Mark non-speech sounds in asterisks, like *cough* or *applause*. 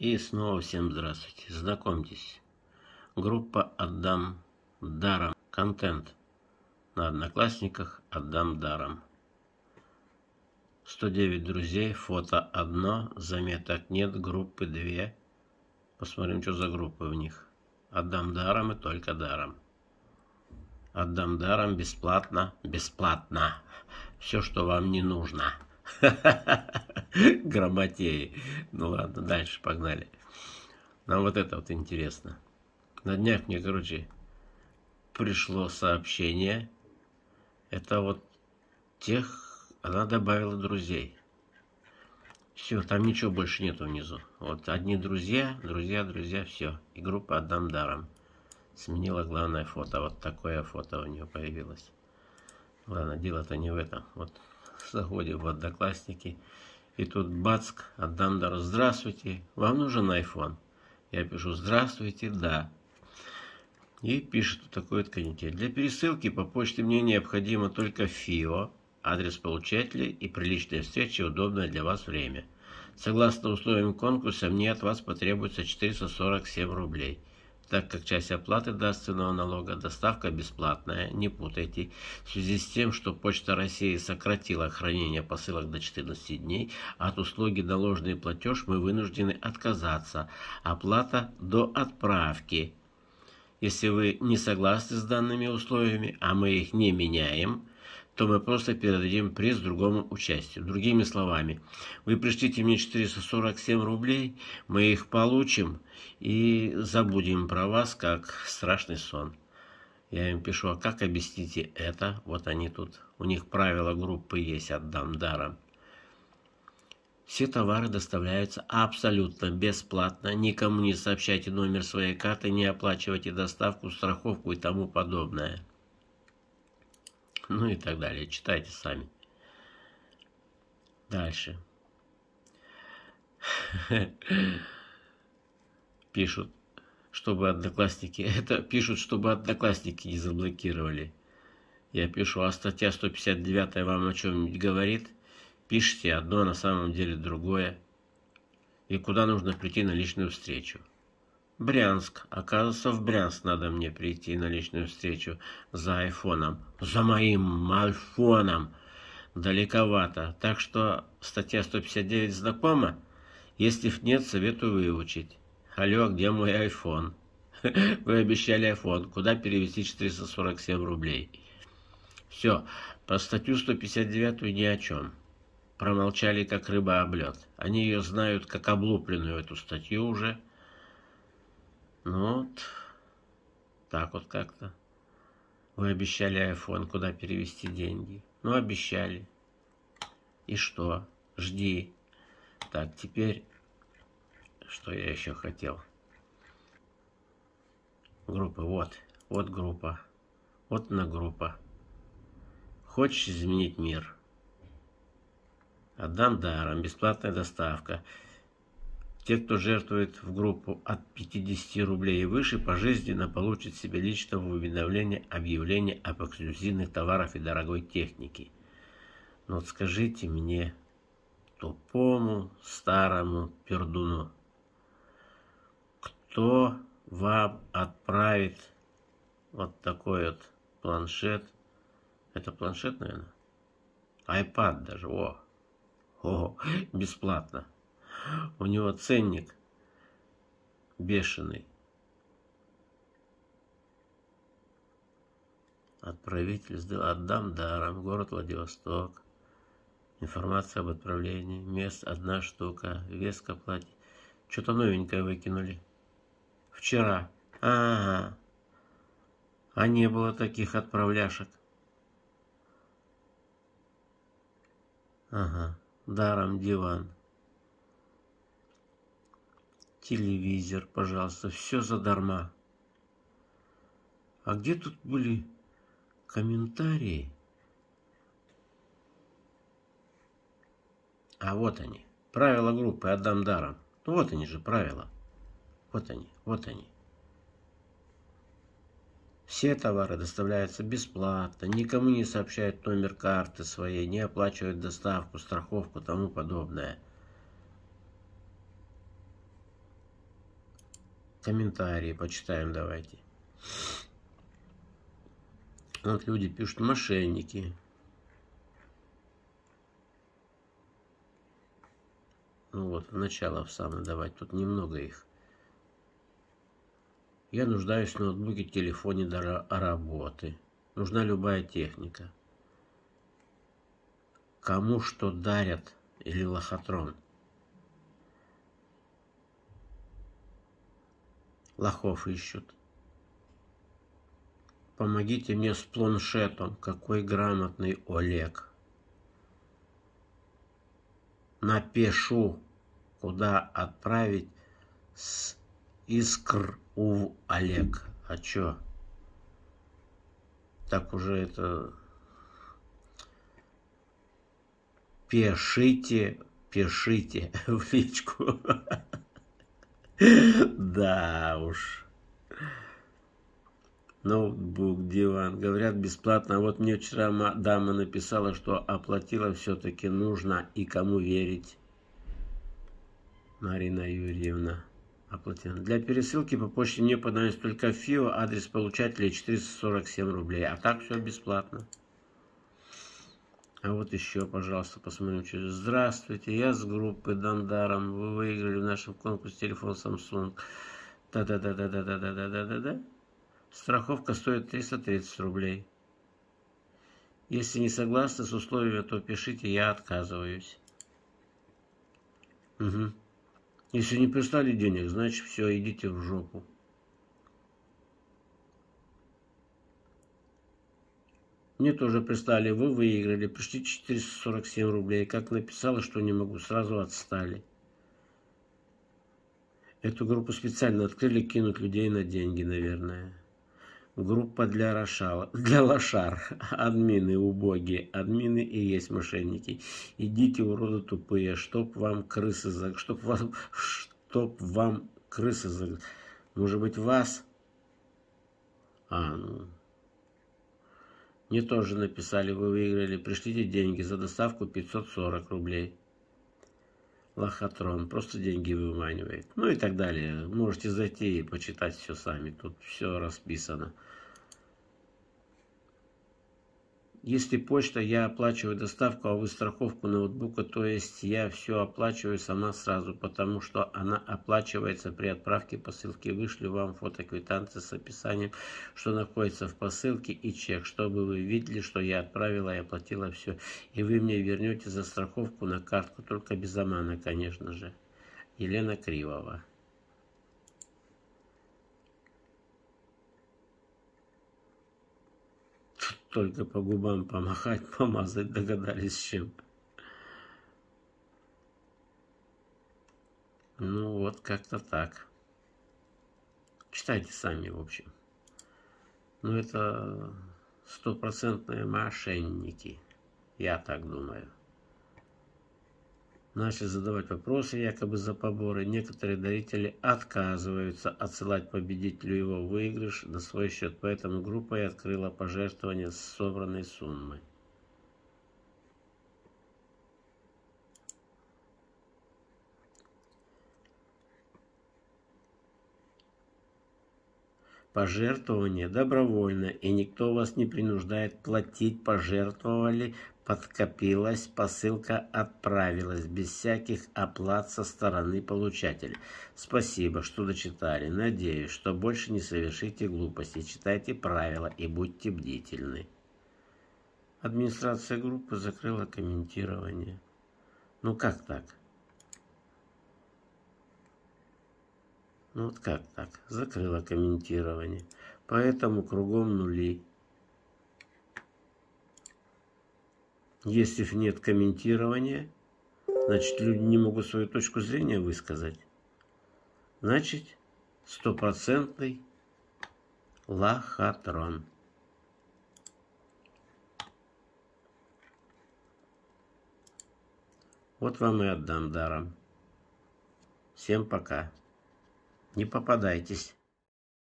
И снова всем здравствуйте. Знакомьтесь. Группа «Отдам даром». Контент. На Одноклассниках «Отдам даром». 109 друзей, фото одно, заметок нет, группы две. Посмотрим, что за группы в них. Отдам даром и только даром. Отдам даром бесплатно, бесплатно. Все, что вам не нужно. *laughs* Грамотеи. Ну ладно, дальше погнали. Нам вот это вот интересно. На днях мне, короче, пришло сообщение. Это вот тех, она добавила друзей. Все, там ничего больше нету внизу. Вот одни друзья, друзья, друзья, все. И группа отдам даром. Сменила главное фото. Вот такое фото у нее появилось. Ладно, дело-то не в этом. Вот заходим в Одноклассники, и тут бацк, отдам дар, здравствуйте, вам нужен iPhone? Я пишу, здравствуйте, да. И пишет вот такой вот канитель. Для пересылки по почте мне необходимо только ФИО, адрес получателя и приличная встреча, удобное для вас время. Согласно условиям конкурса, мне от вас потребуется 447 рублей так как часть оплаты дарственного налога доставка бесплатная, не путайте. В связи с тем, что Почта России сократила хранение посылок до 14 дней, от услуги наложенный платеж мы вынуждены отказаться. Оплата до отправки. Если вы не согласны с данными условиями, а мы их не меняем, то мы просто передадим приз другому участию. Другими словами, вы пришлите мне 447 рублей, мы их получим и забудем про вас, как страшный сон. Я им пишу, а как объясните это? Вот они тут. У них правила группы есть, отдам даром. Все товары доставляются абсолютно бесплатно. Никому не сообщайте номер своей карты, не оплачивайте доставку, страховку и тому подобное ну и так далее. Читайте сами. Дальше. *laughs* Пишут, чтобы одноклассники... *laughs* Это пишут, чтобы одноклассники не заблокировали. Я пишу, а статья 159 вам о чем-нибудь говорит? Пишите одно, а на самом деле другое. И куда нужно прийти на личную встречу? Брянск. Оказывается, в Брянск надо мне прийти на личную встречу за айфоном. За моим айфоном. Далековато. Так что статья 159 знакома? Если нет, советую выучить. Алло, где мой айфон? *laughs* Вы обещали айфон. Куда перевести 447 рублей? Все. Про статью 159 ни о чем. Промолчали, как рыба об лед. Они ее знают, как облупленную эту статью уже. Ну вот, так вот как-то. Вы обещали iPhone, куда перевести деньги. Ну, обещали. И что? Жди. Так, теперь, что я еще хотел? Группа, вот. Вот группа. Вот на группа. Хочешь изменить мир? Отдам даром. Бесплатная доставка. Те, кто жертвует в группу от 50 рублей и выше, пожизненно получат себе личного уведомления объявления об эксклюзивных товарах и дорогой технике. Но вот скажите мне, тупому старому пердуну, кто вам отправит вот такой вот планшет? Это планшет, наверное? iPad даже, о, о, бесплатно. У него ценник бешеный. Отправитель сделал, отдам даром, город Владивосток. Информация об отправлении, мест одна штука, вес к оплате. Что-то новенькое выкинули. Вчера. Ага. А не было таких отправляшек. Ага. Даром диван телевизор, пожалуйста, все задарма. А где тут были комментарии? А вот они. Правила группы отдам даром. Ну вот они же правила. Вот они, вот они. Все товары доставляются бесплатно, никому не сообщают номер карты своей, не оплачивают доставку, страховку, тому подобное. Комментарии почитаем давайте. Вот люди пишут, мошенники. Ну вот, начало в самое давать, тут немного их. Я нуждаюсь в ноутбуке, телефоне для работы. Нужна любая техника. Кому что дарят или лохотрон? Лохов ищут. Помогите мне с планшетом. Какой грамотный Олег. Напишу, куда отправить с искр у Олег. А чё? Так уже это... Пишите, пишите *laughs* в личку. Да уж. Ноутбук, диван. Говорят, бесплатно. А вот мне вчера дама написала, что оплатила все-таки нужно. И кому верить? Марина Юрьевна. Оплатила. Для пересылки по почте мне понадобится только ФИО, адрес получателя 447 рублей. А так все бесплатно. А вот еще, пожалуйста, посмотрим. Через. Здравствуйте, я с группы Дандаром. Вы выиграли в нашем конкурсе телефон Samsung. Да-да-да-да-да-да-да-да-да-да. Страховка стоит 330 рублей. Если не согласны с условиями, то пишите, я отказываюсь. Угу. Если не прислали денег, значит все, идите в жопу. Мне тоже прислали, вы выиграли, пришли 447 рублей. Как написала, что не могу, сразу отстали. Эту группу специально открыли, кинуть людей на деньги, наверное. Группа для, рошала, *laughs* для лошар. Админы убогие. Админы и есть мошенники. Идите, уроды тупые, чтоб вам крысы... За... Чтоб вам... Чтоб вам крысы... За... Может быть, вас... А, ну... Мне тоже написали, вы выиграли, пришлите деньги за доставку 540 рублей. Лохотрон, просто деньги выманивает. Ну и так далее. Можете зайти и почитать все сами. Тут все расписано. Если почта, я оплачиваю доставку, а вы страховку ноутбука, то есть я все оплачиваю сама сразу, потому что она оплачивается при отправке посылки. Вышлю вам фотоквитанции с описанием, что находится в посылке и чек, чтобы вы видели, что я отправила и оплатила все. И вы мне вернете за страховку на картку, только без обмана, конечно же. Елена Кривова. Только по губам помахать, *laughs* помазать догадались чем. Ну вот как-то так. Читайте сами, в общем. Ну это стопроцентные мошенники. Я так думаю начали задавать вопросы якобы за поборы. Некоторые дарители отказываются отсылать победителю его выигрыш на свой счет, поэтому группа и открыла пожертвование с собранной суммы. Пожертвование добровольно, и никто вас не принуждает платить, пожертвовали подкопилась, посылка отправилась без всяких оплат со стороны получателя. Спасибо, что дочитали. Надеюсь, что больше не совершите глупости. Читайте правила и будьте бдительны. Администрация группы закрыла комментирование. Ну как так? Ну вот как так? Закрыла комментирование. Поэтому кругом нули. Если нет комментирования, значит люди не могут свою точку зрения высказать. Значит, стопроцентный лохотрон. Вот вам и отдам даром. Всем пока. Не попадайтесь.